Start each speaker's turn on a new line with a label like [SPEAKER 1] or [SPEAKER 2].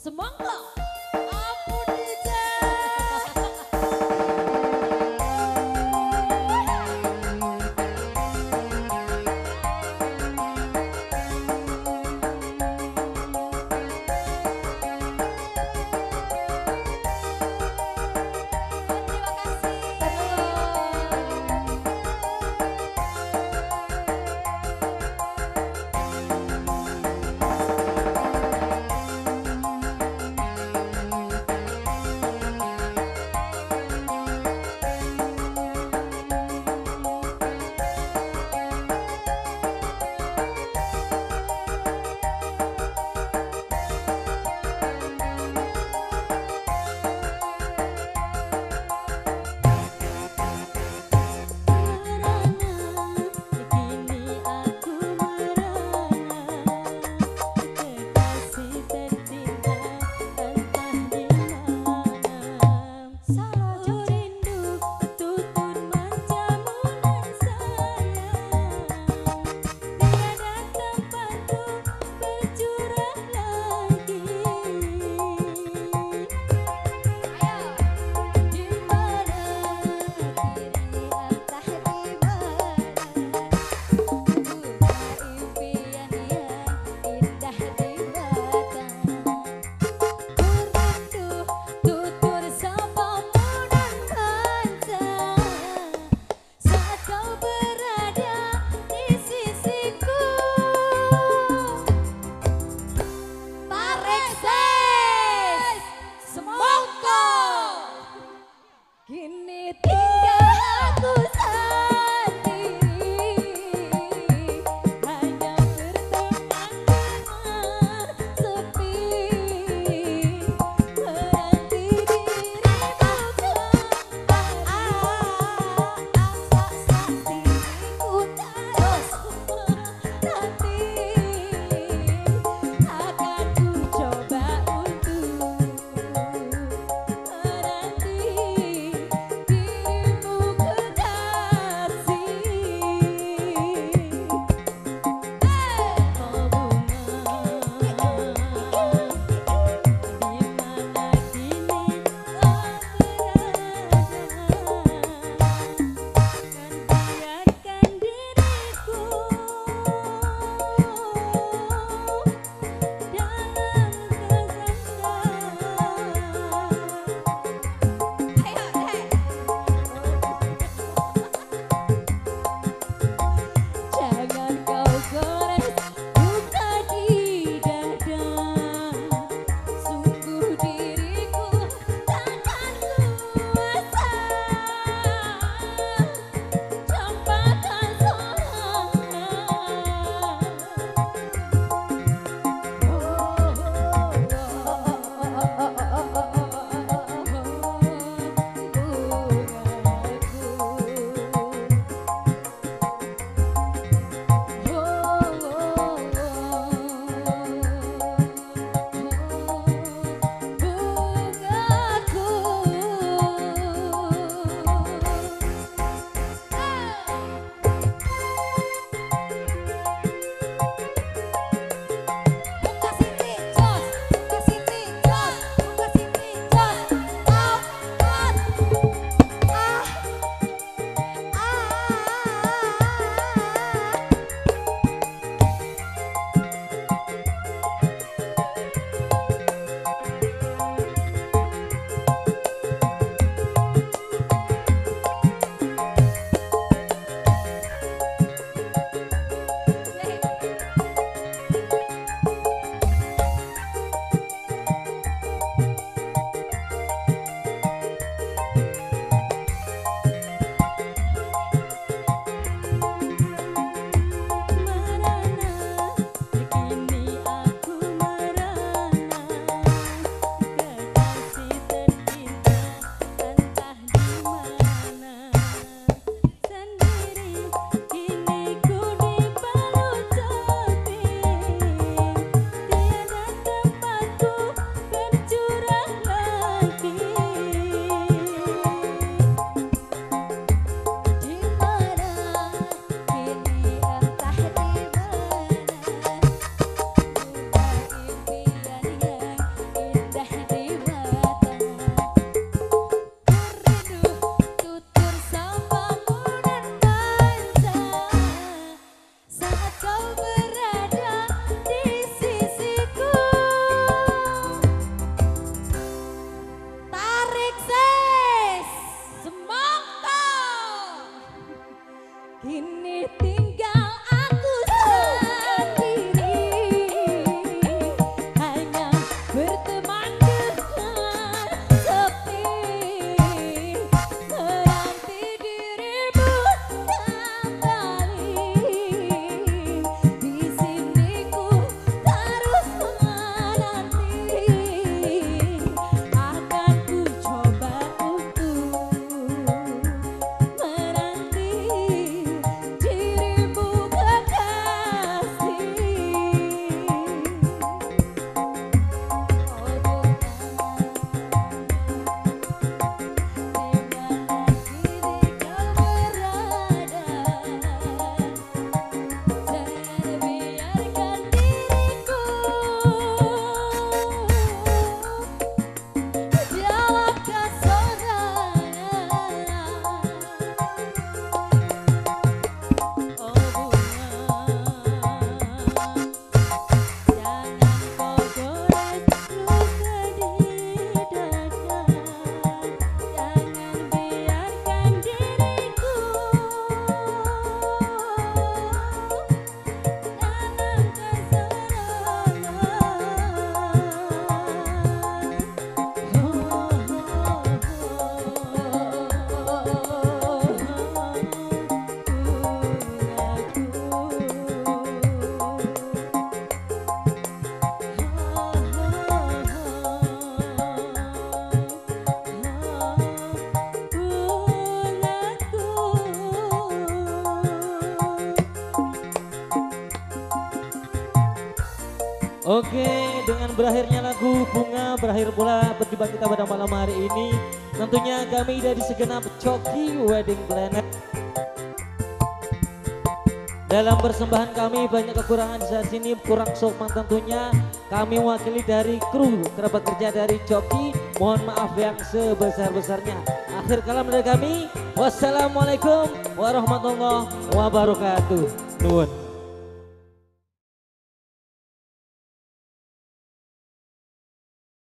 [SPEAKER 1] Semangka.
[SPEAKER 2] in Oke, dengan berakhirnya lagu Bunga, berakhir pula perjumpaan kita pada malam hari ini. Tentunya kami dari segenap Coki Wedding Planet. Dalam persembahan kami banyak kekurangan di saat sini, kurang sopan tentunya. Kami mewakili dari kru kerabat kerja dari Coki, mohon maaf yang sebesar-besarnya. Akhir kalam dari kami, wassalamualaikum warahmatullahi wabarakatuh. Nuhun.